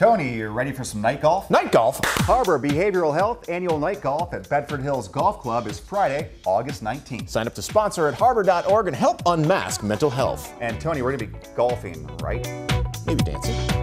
Tony, you ready for some night golf? Night golf. Harbor Behavioral Health annual night golf at Bedford Hills Golf Club is Friday, August 19th. Sign up to sponsor at harbor.org and help unmask mental health. And Tony, we're going to be golfing, right? Maybe dancing.